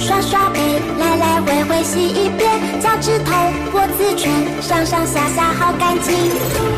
刷刷背来来回回洗一遍脚趾头脖子圈上上下下好干净。